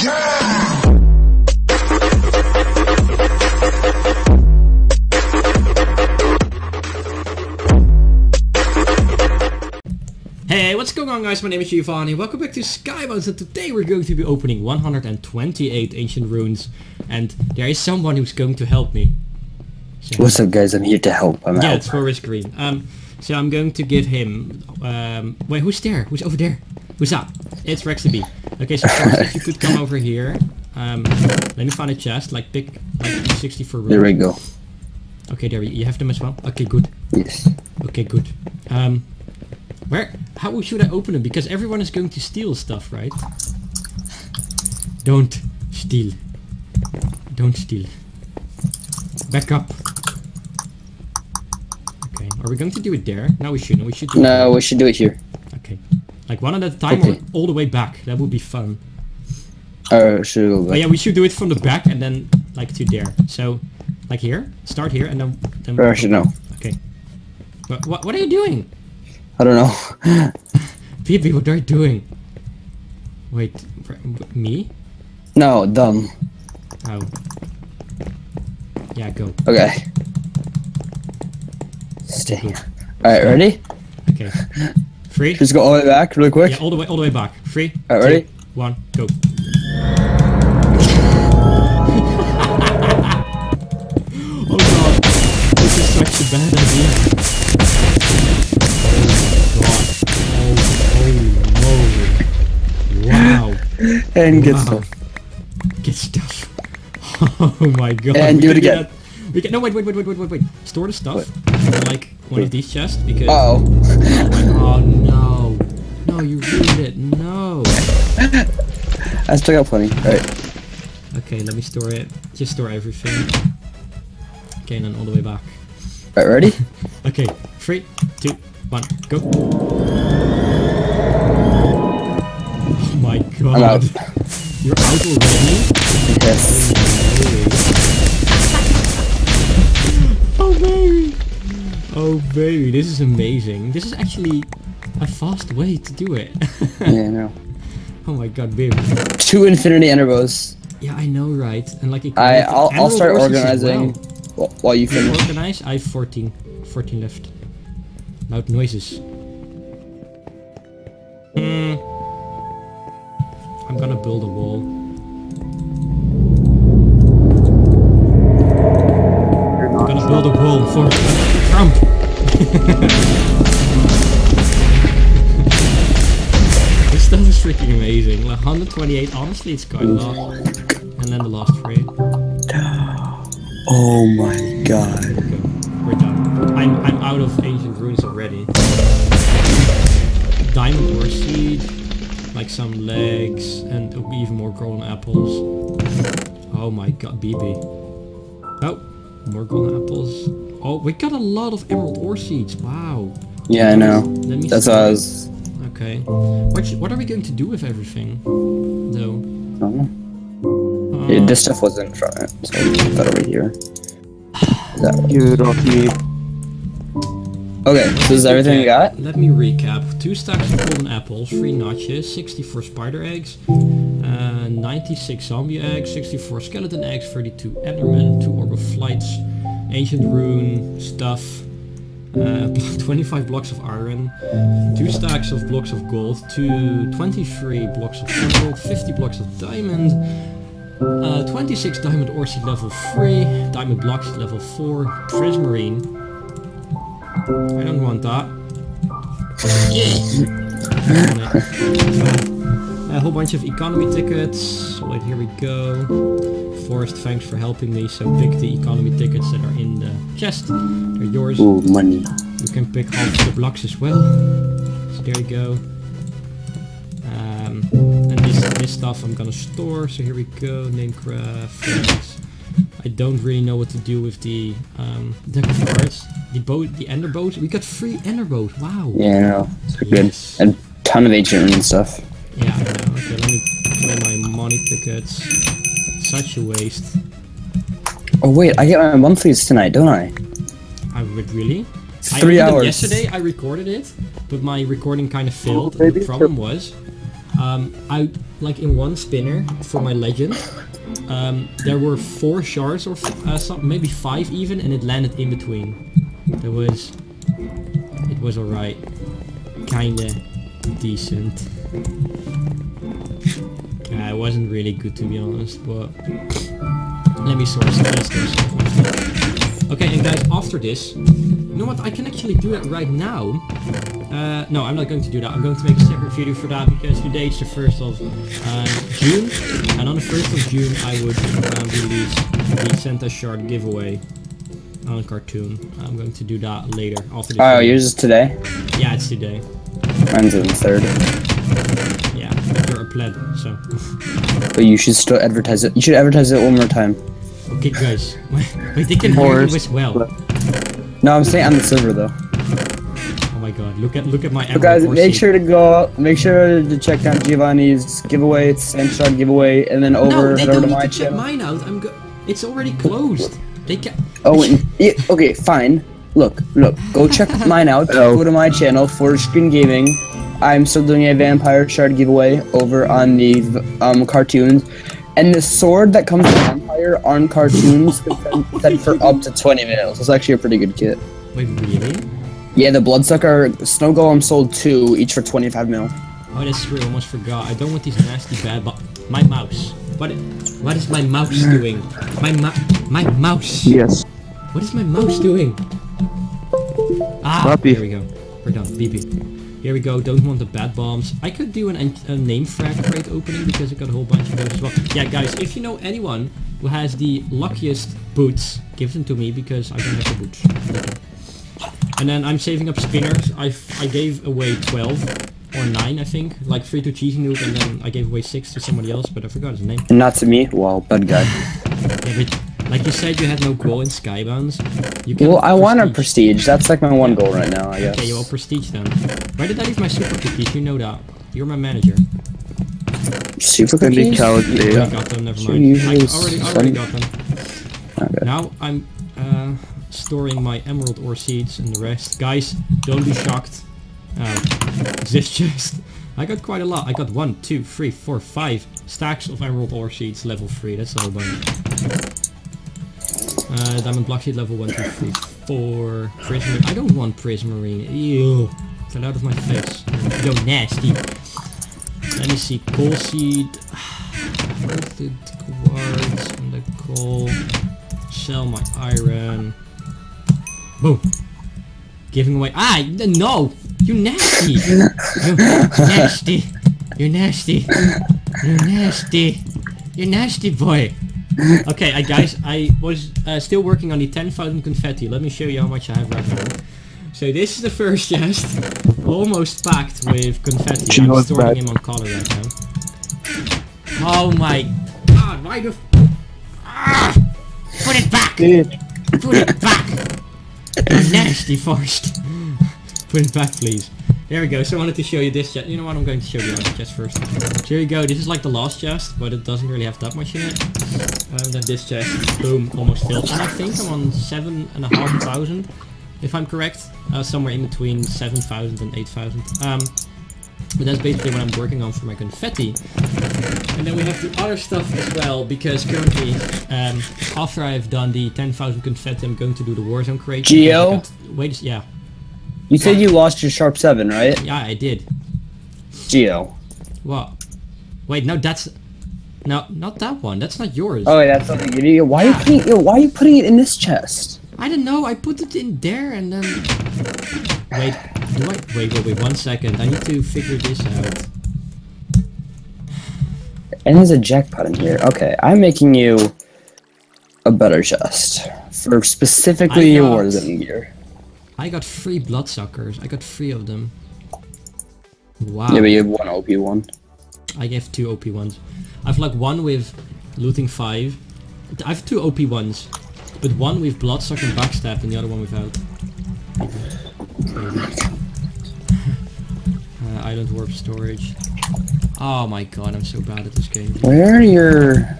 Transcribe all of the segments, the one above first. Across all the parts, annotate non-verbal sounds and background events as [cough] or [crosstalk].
Hey, what's going on guys? My name is Giovanni. Welcome back to Skybound and today we're going to be opening 128 ancient runes and there is someone who's going to help me. So, What's up, guys? I'm here to help. I'm yeah, help. it's Forest Green. Um, so I'm going to give him, um, wait, who's there? Who's over there? Who's up? It's Rex the Okay, so first if you could come over here, um, let me find a chest, like pick like 64 There we go. Okay, there we, you have them as well? Okay, good. Yes. Okay, good. Um, where? How should I open them? Because everyone is going to steal stuff, right? Don't steal. Don't steal. Back up. Okay, are we going to do it there? No, we shouldn't. We should do it No, we should do it here. Like one at a time Okay. or all the way back. That would be fun. Uh, should we go Oh yeah, we should do it from the back and then like to there. So, like here. Start here and then... then Or actually, no. Okay. But what, what are you doing? I don't know. [laughs] Phoebe, what are you doing? Wait, me? no, dumb. Oh. Yeah, go. Okay. Stay. Here. Alright, ready? Okay. [laughs] Just go all the way back really quick. Yeah, all the way, all the way back. Three. Alright, ready? two, One. Go. [laughs] oh god, this is such a bad idea. Oh god. Oh, holy moly. Wow. And get Wow. stuff. Get stuff. [laughs] Oh my god. And we do it again. get- We can, no, wait, wait, wait, wait, wait, wait, wait. Store the stuff in like one of these chests because. Uh [laughs] oh. I still got plenty. Alright. Okay, let me store it. Just store everything. Okay, and then all the way back. Alright, ready? [laughs] Okay, three, two, one, go. Oh my god. I'm out. [laughs] You're out already? Yes. Oh baby! Oh baby, oh, this is amazing. This is actually a fast way to do it. [laughs] Yeah, no. Oh my god, babe. Two infinity enderbows. Yeah, I know, right? And like, I I'll, I'll start organizing well. while you You finish. organize? I have 14. 14 left. Loud noises. Hmm. I'm gonna build a wall. I'm gonna build a wall for Trump. [laughs] amazing. Like 128, honestly, it's quite a lot. And then the last three. Oh my god. Go. We're done. I'm I'm out of ancient runes already. Diamond ore seed, like some legs, and even more golden apples. Oh my god, BB. Oh, more golden apples. Oh, we got a lot of emerald ore seeds. Wow. Yeah, I know. Let me That's see. what I was. Okay. What what are we going to do with everything? Though. I. Uh, Yeah, this stuff was in front of it, so I put that over here. Is that right? You don't need. Okay, so this is everything we got? Let me recap. Two stacks of golden apples, three notches, 64 spider eggs, uh, 96 zombie eggs, 64 skeleton eggs, 32 endermen, two orb of flights, ancient rune stuff, uh, [laughs] 25 blocks of iron, two stacks of blocks of gold, two 23 blocks of emerald, 50 blocks of diamond, uh, 26 diamond ore seed level 3, diamond blocks level 4, prismarine, I don't want that. I want. A whole bunch of economy tickets. Wait, here we go. Forest, thanks for helping me. So pick the economy tickets that are in the chest. They're yours. Ooh, money. You can pick half the blocks as well. So there you go. Um, and this, this stuff I'm gonna store. So here we go. Namecraft. I don't really know what to do with the um, deck of cards. The boat, the ender boat. We got free ender boat. Wow. Yeah, I know. It's good. Yes. And ton of ancient rune stuff. Yeah, I know. Okay, let me play my money tickets. Such a waste. Oh wait, I get my monthlies tonight, don't I? I would really. Three hours. Yesterday I recorded it, but my recording kind of failed. maybe the problem was, um, I like in one spinner for my legend, um, there were four shards or f- uh, some, maybe five even, and it landed in between. There was, it was alright, kinda decent. Yeah, it wasn't really good to be honest, but let me source this. Okay, and guys, after this, you know what, I can actually do that right now. Uh, no, I'm not going to do that. I'm going to make a separate video for that because today is the 1st of uh, June. And on the 1st of June, I would um, release the Santa Shard giveaway on cartoon. I'm going to do that later. After oh, video. yours is today? Yeah, it's today. Mine's on the 3rd you're a pleb, so. But you should still advertise it. You should advertise it one more time. okay, guys. [laughs] Wait, they can hear you Horse. as well. No, I'm saying on the server though. Oh my god, look at look at my So guys, Emerald make sure to go. Make sure to check out Giovanni's giveaway. It's Sand Shard giveaway, and then over No, they don't to need to check channel. mine out. I'm go- It's already closed. They can. Oh, and, yeah, okay, fine. Look, look, go check mine out. Oh. Go to my channel, Forest Green Gaming. I'm still doing a Vampire Shard giveaway over on the um, cartoons. And the sword that comes with Vampire on cartoons can send- send for up to 20 mils. It's actually a pretty good kit. Wait, really? Yeah, the Bloodsucker Snow Golem sold two, each for 25 mil. Oh, that's true. I almost forgot. I don't want these nasty bad. But my mouse. What? What is my mouse doing? My ma my mouse. Yes. What is my mouse doing? Ah, Puppy. here we go. We're done. BB. Here we go. Don't want the bad bombs. I could do an, a name frag crate opening because I got a whole bunch of those as well. Yeah, guys, if you know anyone who has the luckiest boots, give them to me because I don't have the boots. And then I'm saving up spinners. I I gave away 12 or 9, I think. Like 3 to Cheesy Noob and then I gave away 6 to somebody else, but I forgot his name. And not to me. Well, bad guy. [laughs] Yeah, like you said, you had no goal in Skybounds. You Well, I want a prestige. That's like my one goal right now, I guess. Okay, you well, prestige then. Why did I leave my super cookies? You know that. You're my manager. Super cookies? Coward I Day. got them, never mind. I already, already got them. Okay. Now I'm uh, storing my emerald ore seeds and the rest. Guys, don't be shocked. Uh, [laughs] this chest. I got quite a lot. I got one, two, three, four, five stacks of emerald ore seeds, level 3. That's a whole bunch. Uh, diamond block seed level 1, 2, 3, 4. Prismarine. I don't want prismarine. Ew. Get out of my face. Yo, nasty. Let me see. Coal seed. [sighs] Melted quartz and the coal. Sell my iron. Boom. Giving away. Ah, no! You nasty! you nasty! You're nasty! You're nasty! You're nasty boy! Okay, I, guys, I was uh, still working on the 10,000 confetti. Let me show you how much I have right now. So this is the first chest, almost packed with confetti. Know I'm storing bad? him on color right now. Oh my god, why the... f- Ah! Put it back! Put it back! Nasty forest. [laughs] Put it back, please. There we go. So I wanted to show you this chest. You know what? I'm going to show you the other chest first. So here you go. This is like the last chest, but it doesn't really have that much in it. And then this chest, boom, almost filled. And I think I'm on seven and a half thousand, if I'm correct. Uh, somewhere in between 7,000 and 8,000. Um, but that's basically what I'm working on for my confetti. And then we have the other stuff as well, because currently, um, after I've done the 10,000 confetti, I'm going to do the Warzone crate. Geo? because I got- Wait, yeah. You said you lost your Sharp 7, right? Yeah, I did. Geo. What? Wait, no, that's... No, not that one. That's not yours. Oh, wait, that's something you. Why are you putting it, why are you putting it in this chest? I don't know. I put it in there and then... Wait, do I... Wait, wait, wait, one second. I need to figure this out. And there's a jackpot in here. Okay, I'm making you a better chest. For specifically your Warzone gear. I got three bloodsuckers. I got three of them. Wow. Yeah, but you have one OP one. I gave two OP ones. I've like one with looting five. I have two OP ones, but one with bloodsuck and backstab and the other one without. [laughs] uh, island warp storage. Oh my god, I'm so bad at this game. Where are your...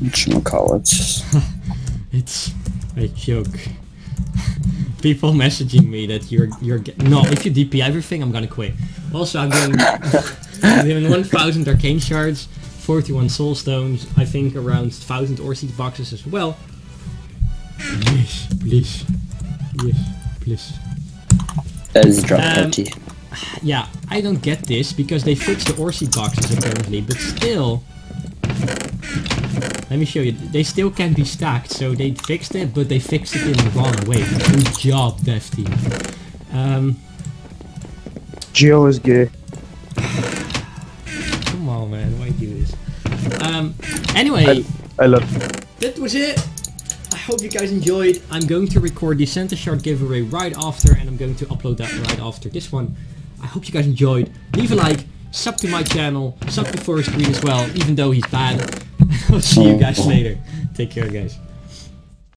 Whatchamacallits? [laughs] It's a joke. People messaging me that you're you're get- no. If you DP everything, I'm gonna quit. Also, I'm going. Giving 1000 arcane shards, 41 soul stones, I think around 1000 ore seed boxes as well. Yes, please. Yes, please. That is drop Um, empty. Yeah, I don't get this because they fixed the ore seed boxes apparently, but still. Let me show you. They still can be stacked, so they fixed it, but they fixed it in the wrong way. Good job, dev team. Um, Geo is gay. come on, man, why do this? Um, anyway, I love. that was it. I hope you guys enjoyed. I'm going to record the Santa Shard giveaway right after, and I'm going to upload that right after this one. I hope you guys enjoyed. Leave a like, sub to my channel, sub to Forest Green as well, even though he's bad. [laughs] I'll see you guys oh. later. Take care, guys.